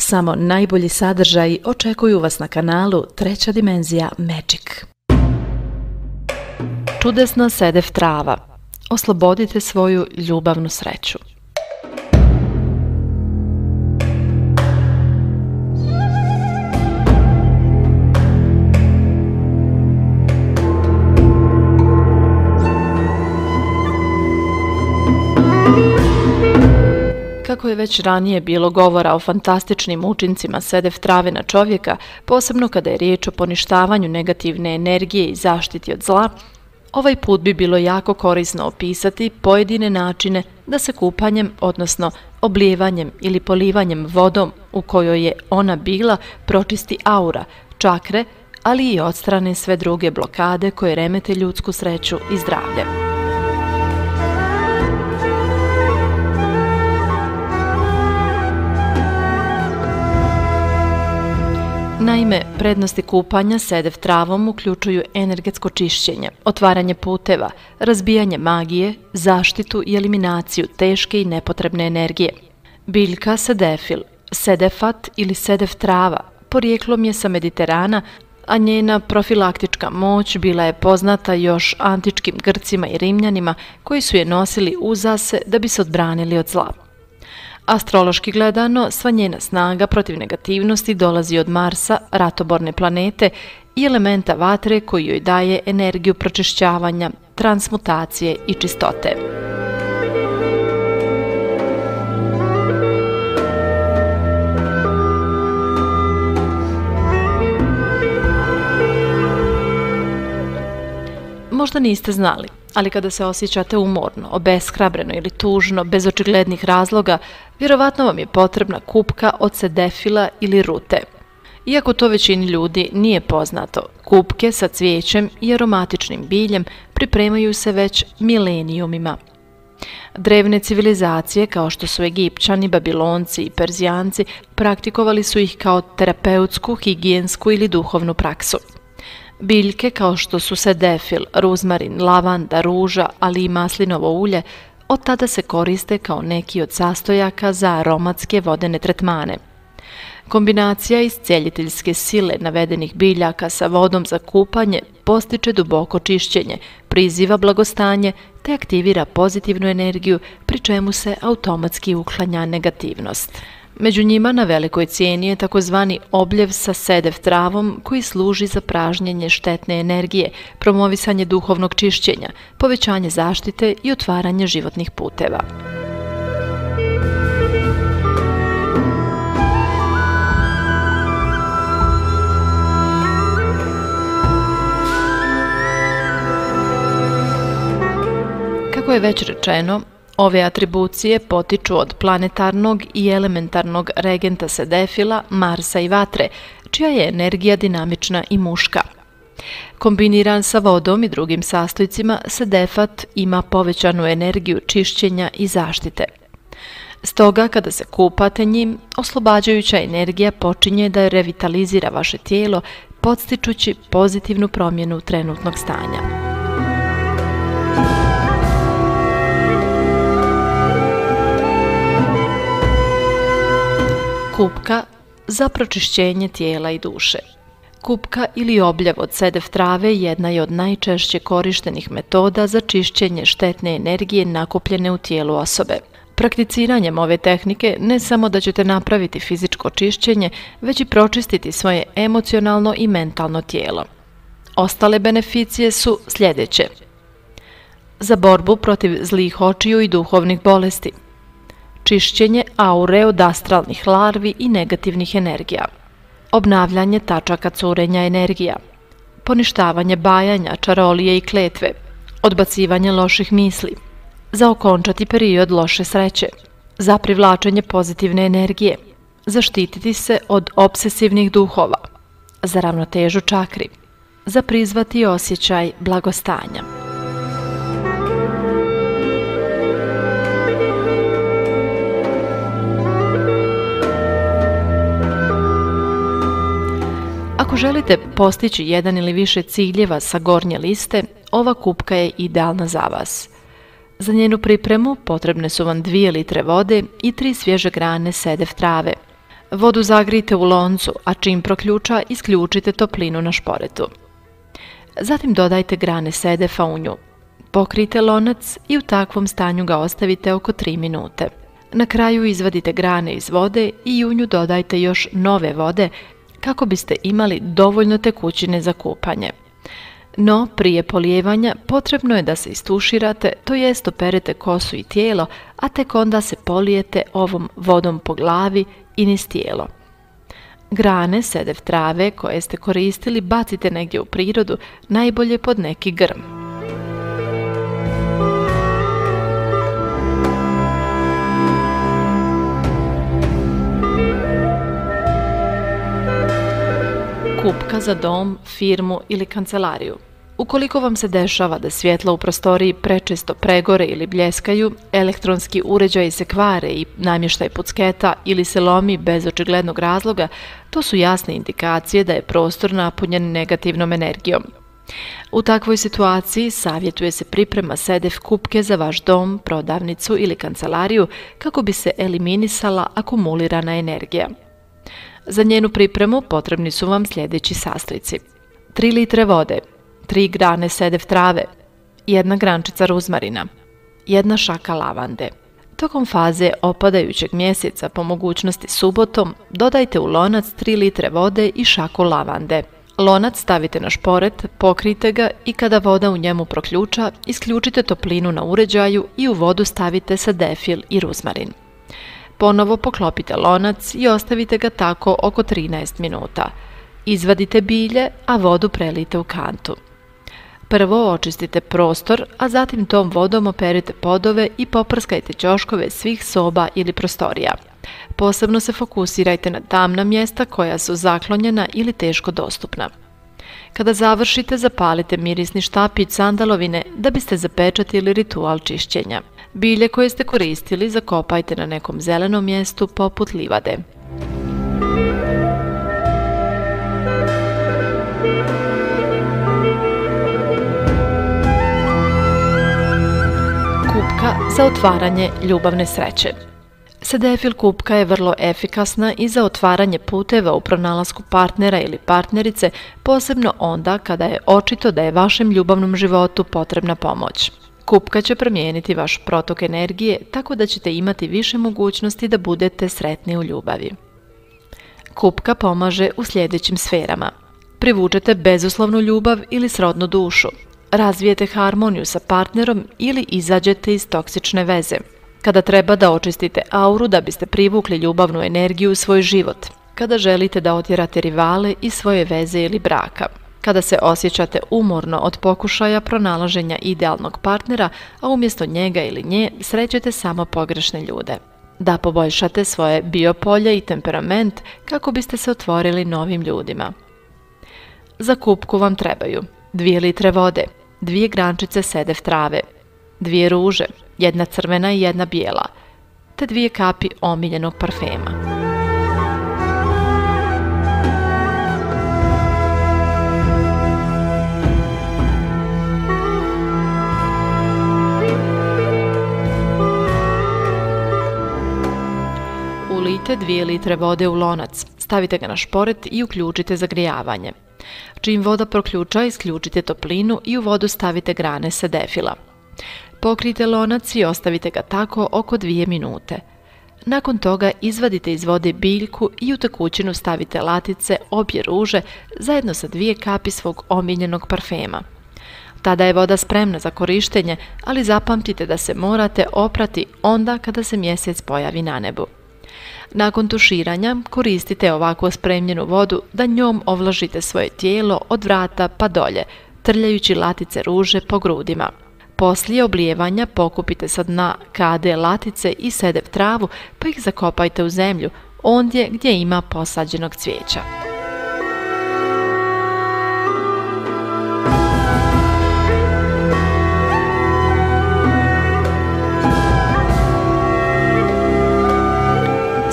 Samo najbolji sadržaji očekuju vas na kanalu Treća dimenzija Magic. Čudesna sedev trava. Oslobodite svoju ljubavnu sreću. Kako je već ranije bilo govora o fantastičnim učincima sedev trave na čovjeka, posebno kada je riječ o poništavanju negativne energije i zaštiti od zla, ovaj put bi bilo jako korisno opisati pojedine načine da se kupanjem, odnosno oblijevanjem ili polivanjem vodom u kojoj je ona bila, pročisti aura, čakre, ali i odstrane sve druge blokade koje remete ljudsku sreću i zdravlje. Naime, prednosti kupanja sedev travom uključuju energetsko čišćenje, otvaranje puteva, razbijanje magije, zaštitu i eliminaciju teške i nepotrebne energije. Biljka sedefil, sedefat ili sedev trava, porijeklom je sa Mediterana, a njena profilaktička moć bila je poznata još antičkim Grcima i Rimljanima koji su je nosili uzase da bi se odbranili od zla. Astrološki gledano, sva njena snaga protiv negativnosti dolazi od Marsa, ratoborne planete i elementa vatre koji joj daje energiju pročišćavanja, transmutacije i čistote. Možda niste znali, ali kada se osjećate umorno, obeshrabreno ili tužno, bez očiglednih razloga, vjerovatno vam je potrebna kupka od sedefila ili rute. Iako to većini ljudi nije poznato, kupke sa cvijećem i aromatičnim biljem pripremaju se već milenijumima. Drevne civilizacije, kao što su Egipćani, Babilonci i Perzijanci, praktikovali su ih kao terapeutsku, higijensku ili duhovnu praksu. Biljke kao što su sedefil, ruzmarin, lavanda, ruža, ali i maslinovo ulje, od tada se koriste kao neki od sastojaka za aromatske vodene tretmane. Kombinacija isceljiteljske sile navedenih biljaka sa vodom za kupanje postiče duboko čišćenje, priziva blagostanje te aktivira pozitivnu energiju, pri čemu se automatski uklanja negativnost. Među njima na velikoj cijeni je takozvani obljev sa sedev travom koji služi za pražnjenje štetne energije, promovisanje duhovnog čišćenja, povećanje zaštite i otvaranje životnih puteva. Kako je već rečeno, Ove atribucije potiču od planetarnog i elementarnog regenta Sedefila, Marsa i Vatre, čija je energija dinamična i muška. Kombiniran sa vodom i drugim sastojcima, Sedefat ima povećanu energiju čišćenja i zaštite. Stoga, kada se kupate njim, oslobađajuća energija počinje da revitalizira vaše tijelo, podstičući pozitivnu promjenu trenutnog stanja. Kupka za pročišćenje tijela i duše. Kupka ili obljav od sedev trave jedna je od najčešće korištenih metoda za čišćenje štetne energije nakupljene u tijelu osobe. Prakticiranjem ove tehnike ne samo da ćete napraviti fizičko čišćenje, već i pročistiti svoje emocionalno i mentalno tijelo. Ostale beneficije su sljedeće. Za borbu protiv zlih očiju i duhovnih bolesti – čišćenje aure od astralnih larvi i negativnih energija, obnavljanje tačaka curenja energija, poništavanje bajanja, čarolije i kletve, odbacivanje loših misli, za okončati period loše sreće, za privlačenje pozitivne energije, zaštititi se od obsesivnih duhova, za ravnotežu čakri, za prizvati osjećaj blagostanja. Ako želite postići jedan ili više ciljeva sa gornje liste, ova kupka je idealna za vas. Za njenu pripremu potrebne su vam 2 litre vode i 3 svježe grane sedev trave. Vodu zagrijte u loncu, a čim proključa, isključite toplinu na šporetu. Zatim dodajte grane sedefa u nju. Pokrijte lonac i u takvom stanju ga ostavite oko 3 minute. Na kraju izvadite grane iz vode i u nju dodajte još nove vode kako biste imali dovoljno tekućine za kupanje. No, prije polijevanja potrebno je da se istuširate, to jest operete kosu i tijelo, a tek onda se polijete ovom vodom po glavi i niz tijelo. Grane, sedev trave koje ste koristili bacite negdje u prirodu, najbolje pod neki grm. Kupka za dom, firmu ili kancelariju – Ukoliko vam se dešava da svjetla u prostoriji prečesto pregore ili bljeskaju, elektronski uređaj se kvare i namještaj pucketa ili se lomi bez očiglednog razloga, to su jasne indikacije da je prostor napunjen negativnom energijom. U takvoj situaciji savjetuje se priprema sedef kupke za vaš dom, prodavnicu ili kancelariju kako bi se eliminisala akumulirana energija. Za njenu pripremu potrebni su vam sljedeći sastojci. 3 litre vode, 3 grane sedev trave, jedna grančica ruzmarina, jedna šaka lavande. Tokom faze opadajućeg mjeseca po mogućnosti subotom dodajte u lonac 3 litre vode i šaku lavande. Lonac stavite na šporet, pokrijte ga i kada voda u njemu proključa, isključite toplinu na uređaju i u vodu stavite sadefil i ruzmarin. Ponovo poklopite lonac i ostavite ga tako oko 13 minuta. Izvadite bilje, a vodu prelite u kantu. Prvo očistite prostor, a zatim tom vodom operite podove i poprskajte ćoškove svih soba ili prostorija. Posebno se fokusirajte na tamna mjesta koja su zaklonjena ili teško dostupna. Kada završite, zapalite mirisni štapić sandalovine da biste zapečatili ritual čišćenja. Bilje koje ste koristili zakopajte na nekom zelenom mjestu poput livade. kupka za otvaranje ljubavne sreće. Sedefil kupka je vrlo efikasna i za otvaranje puteva u pronalasku partnera ili partnerice, posebno onda kada je očito da je vašem ljubavnom životu potrebna pomoć. Kupka će promijeniti vaš protok energije tako da ćete imati više mogućnosti da budete sretni u ljubavi. Kupka pomaže u sljedećim sferama. Privučete bezuslovnu ljubav ili srodnu dušu, razvijete harmoniju sa partnerom ili izađete iz toksične veze. Kada treba da očistite auru da biste privukli ljubavnu energiju u svoj život. Kada želite da otjerate rivale iz svoje veze ili braka. Kada se osjećate umorno od pokušaja pronalaženja idealnog partnera, a umjesto njega ili nje srećete samo pogrešne ljude. Da poboljšate svoje biopolje i temperament kako biste se otvorili novim ljudima. Za kupku vam trebaju 2 litre vode, dvije grančice sedev trave, dvije ruže, jedna crvena i jedna bijela, te dvije kapi omiljenog parfema. Ulite dvije litre vode u lonac, stavite ga na šporet i uključite zagrijavanje. Čim voda proključa, isključite toplinu i u vodu stavite grane sedefila. Pokrijte lonac i ostavite ga tako oko 2 minute. Nakon toga izvadite iz vode biljku i u tekućinu stavite latice obje ruže zajedno sa dvije kapi svog omiljenog parfema. Tada je voda spremna za korištenje, ali zapamtite da se morate oprati onda kada se mjesec pojavi na nebu. Nakon tuširanja koristite ovako spremljenu vodu da njom ovlažite svoje tijelo od vrata pa dolje, trljajući latice ruže po grudima. Poslije oblijevanja pokupite sa dna kade latice i sedev travu pa ih zakopajte u zemlju, ondje gdje ima posađenog cvijeća.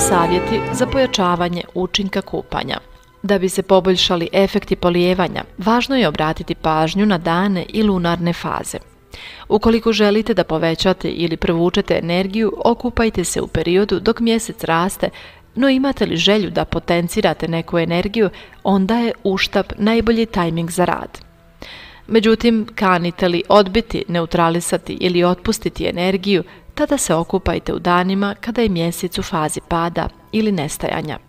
Savjeti za pojačavanje učinka kupanja. Da bi se poboljšali efekti polijevanja, važno je obratiti pažnju na dane i lunarne faze. Ukoliko želite da povećate ili prevučete energiju, okupajte se u periodu dok mjesec raste no imate li želju da potencirate neku energiju, onda je uštap najbolji tajming za rad. Međutim, kanite li odbiti, neutralisati ili otpustiti energiju, tada se okupajte u danima kada je mjesec u fazi pada ili nestajanja.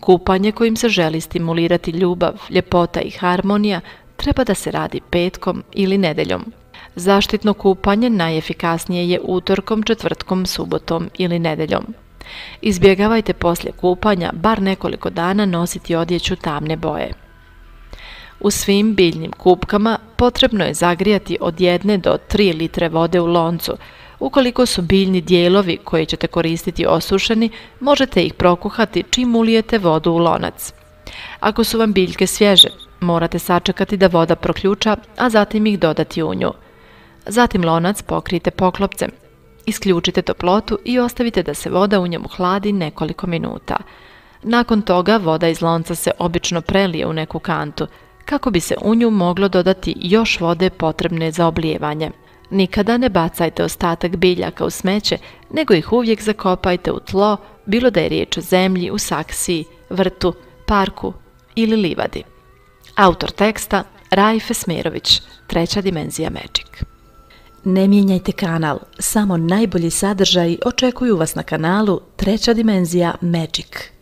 Kupanje kojim se želi stimulirati ljubav, ljepota i harmonija treba da se radi petkom ili nedeljom. Zaštitno kupanje najefikasnije je utorkom, četvrtkom, subotom ili nedeljom. Izbjegavajte poslije kupanja bar nekoliko dana nositi odjeću tamne boje. U svim biljnim kupkama potrebno je zagrijati od 1 do 3 litre vode u loncu. Ukoliko su biljni dijelovi koje ćete koristiti osušeni, možete ih prokuhati čim ulijete vodu u lonac. Ako su vam biljke svježe, morate sačekati da voda proključa, a zatim ih dodati u nju. Zatim lonac pokrijte poklopcem. Isključite toplotu i ostavite da se voda u njemu hladi nekoliko minuta. Nakon toga voda iz lonca se obično prelije u neku kantu, kako bi se u nju moglo dodati još vode potrebne za oblijevanje. Nikada ne bacajte ostatak biljaka u smeće, nego ih uvijek zakopajte u tlo, bilo da je riječ o zemlji, u saksiji, vrtu, parku ili livadi. Autor teksta Rajfe Smerović, treća dimenzija Magic. Ne mijenjajte kanal, samo najbolji sadržaji očekuju vas na kanalu Treća dimenzija Magic.